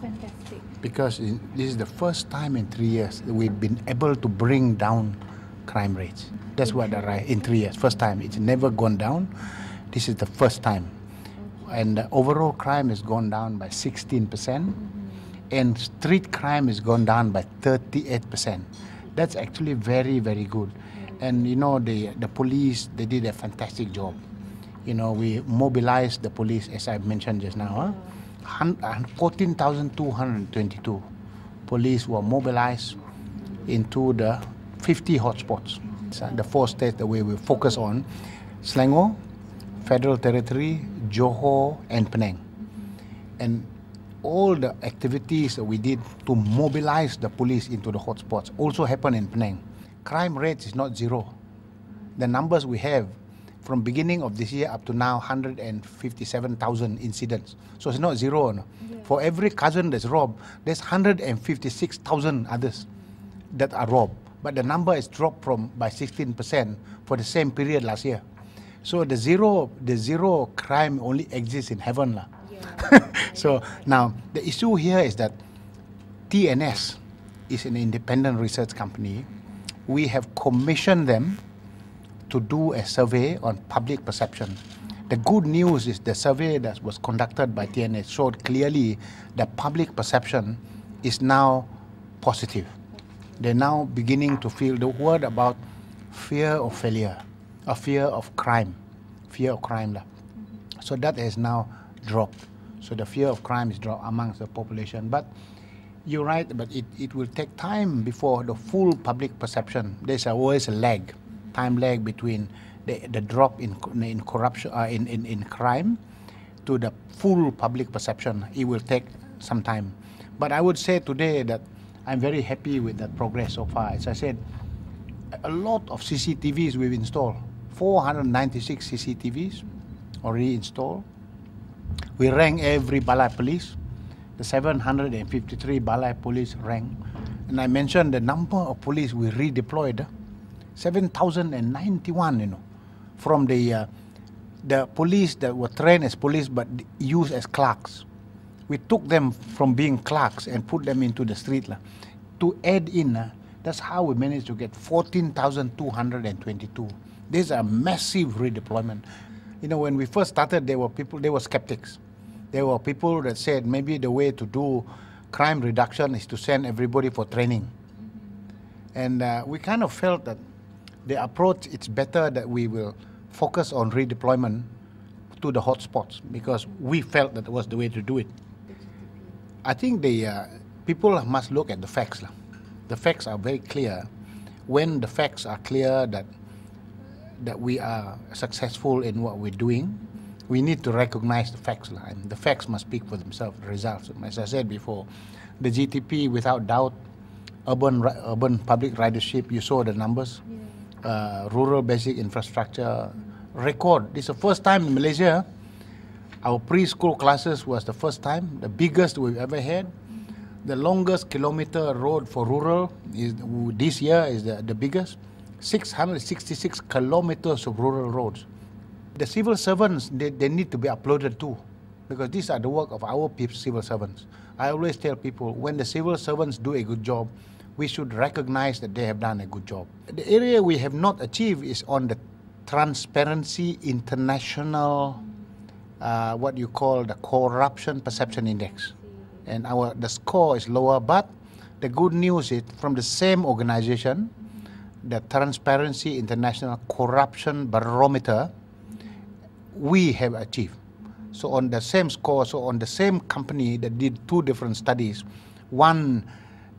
Fantastic. because this is the first time in three years we've been able to bring down crime rates. That's what the right in three years, first time. It's never gone down. This is the first time, and the overall crime has gone down by 16 percent, and street crime has gone down by 38 percent. That's actually very very good, and you know the the police they did a fantastic job. You know we mobilized the police as I mentioned just now. Huh? Hun- uh, 14,222 police were mobilized into the 50 hotspots. So the four states that we will focus on Selangor, Federal Territory, Johor, and Penang. And all the activities that we did to mobilize the police into the hotspots also happened in Penang. Crime rates is not zero. The numbers we have from beginning of this year up to now 157,000 incidents. So it's not zero. No? For every cousin that's robbed, there's 156,000 others that are robbed. But the number is dropped from by 16% for the same period last year. So the zero the zero crime only exists in heaven. lah. so now the issue here is that TNS is an independent research company. We have commissioned them to do a survey on public perception. The good news is the survey that was conducted by TNS showed clearly that public perception is now positive. They're now beginning to feel the word about fear of failure, a fear of crime, fear of crime. So that has now dropped. So the fear of crime is dropped amongst the population. But you're right, but it, it will take time before the full public perception. There's always a lag, time lag between the, the drop in, in corruption, uh, in, in, in crime to the full public perception. It will take some time. But I would say today that I'm very happy with that progress so far. As I said, a lot of CCTVs we've installed, 496 CCTVs already installed. We rank every Balai police, the 753 Balai police rank. And I mentioned the number of police we redeployed, 7,091, you know, from the, uh, the police that were trained as police but used as clerks. We took them from being clerks and put them into the street. lah. To add in, uh, that's how we managed to get 14,222. This is a massive redeployment. You know, when we first started, there were people, there were skeptics. There were people that said maybe the way to do crime reduction is to send everybody for training. And uh, we kind of felt that the approach, it's better that we will focus on redeployment to the hotspots because we felt that was the way to do it. I think the uh, people must look at the facts. The facts are very clear. When the facts are clear that that we are successful in what we're doing, we need to recognize the facts. And the facts must speak for themselves. The results, as I said before, the GTP without doubt, urban urban public ridership. You saw the numbers. Uh, rural basic infrastructure record. This is the first time in Malaysia. Our preschool classes was the first time, the biggest we've ever had. The longest kilometer road for rural is this year is the, the biggest, 666 kilometers of rural roads. The civil servants they, they need to be uploaded too, because these are the work of our civil servants. I always tell people when the civil servants do a good job, we should recognize that they have done a good job. The area we have not achieved is on the Transparency International uh, what you call the corruption perception index and our the score is lower but the good news is from the same organization the transparency international corruption barometer we have achieved so on the same score so on the same company that did two different studies one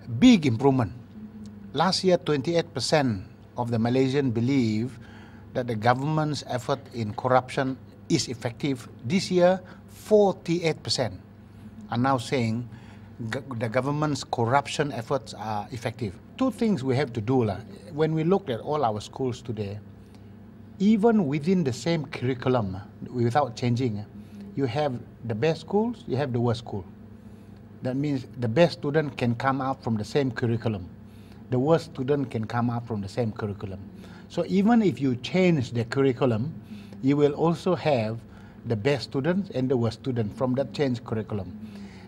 big improvement last year 28% of the malaysian believe that the government's effort in corruption is effective. This year, 48% are now saying the government's corruption efforts are effective. Two things we have to do. When we look at all our schools today, even within the same curriculum, without changing, you have the best schools, you have the worst school. That means the best student can come out from the same curriculum. The worst student can come out from the same curriculum. So even if you change the curriculum, you will also have the best students and the worst students from that changed curriculum.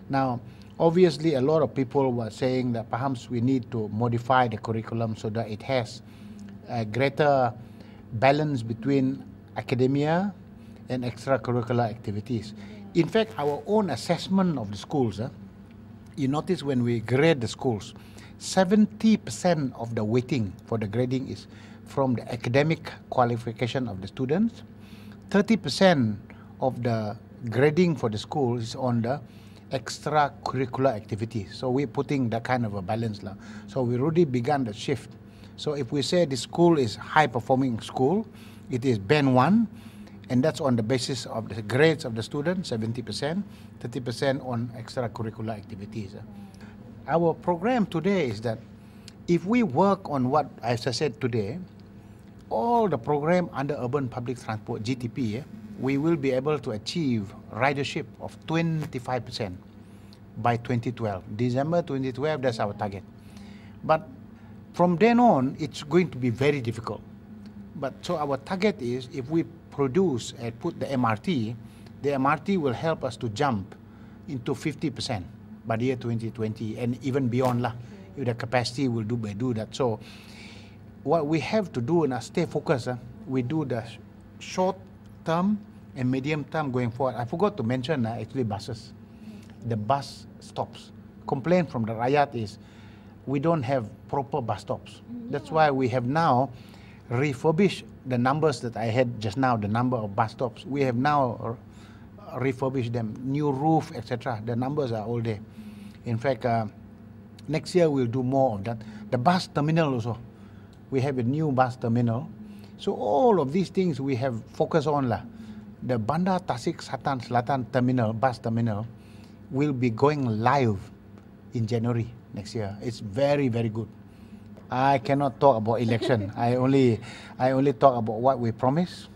Now, Obviously, a lot of people were saying that perhaps we need to modify the curriculum so that it has a greater balance between academia and extracurricular activities. In fact, our own assessment of the schools, uh, you notice when we grade the schools, 70% of the weighting for the grading is from the academic qualification of the students. 30% of the grading for the school is on the extracurricular activities. So we're putting that kind of a balance. Lah. So we already began the shift. So if we say the school is high performing school, it is band one, and that's on the basis of the grades of the students, 70%, 30% on extracurricular activities. Uh. Our program today is that if we work on what, as I said today, all the program under urban public transport, GTP, uh, we will be able to achieve ridership of 25% by 2012. December 2012, that's our target. But from then on, it's going to be very difficult. But so our target is if we produce and put the MRT, the MRT will help us to jump into 50% by the year 2020 and even beyond lah. If the capacity will do by do that. So what we have to do and stay focused. Uh, we do the short term and medium term going forward. I forgot to mention uh, actually buses. The bus stops. Complaint from the Rakyat is we don't have proper bus stops. That's why we have now refurbished the numbers that I had just now, the number of bus stops. We have now refurbished them, new roof, etc. The numbers are all there. In fact, uh, next year we'll do more of that. The bus terminal also we have a new bus terminal. So all of these things we have focus on lah. The Bandar Tasik Satan Selatan terminal, bus terminal, will be going live in January next year. It's very, very good. I cannot talk about election. I only, I only talk about what we promise,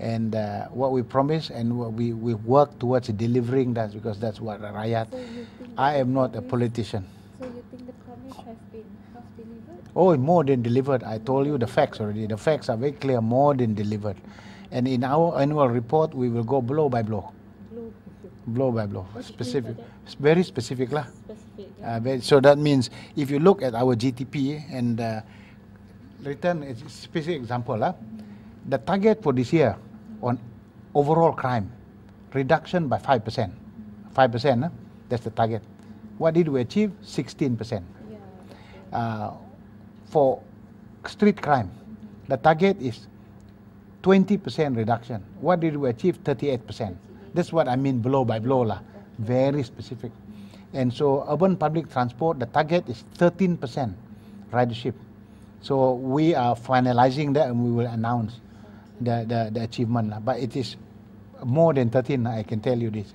and uh, what we promise, and what we, we work towards delivering that because that's what Rakyat. So I am not a politician. So you think the promise has been delivered? Oh, more than delivered. I told you the facts already. The facts are very clear, more than delivered. And in our annual report, we will go blow by blow. Blow by blow. What specific. Very specific. Lah. Specific. Yeah. Uh, very, so that means if you look at our GTP and uh, return a specific example, lah, the target for this year on overall crime, reduction by 5%. 5%, uh, that's the target. What did we achieve? 16%. Yeah. Uh, for street crime, the target is 20% reduction. What did we achieve? 38%. That's what I mean blow by blow. Lah. Very specific. And so urban public transport, the target is 13% ridership. So we are finalizing that and we will announce the, the, the achievement. But it is more than 13, I can tell you this.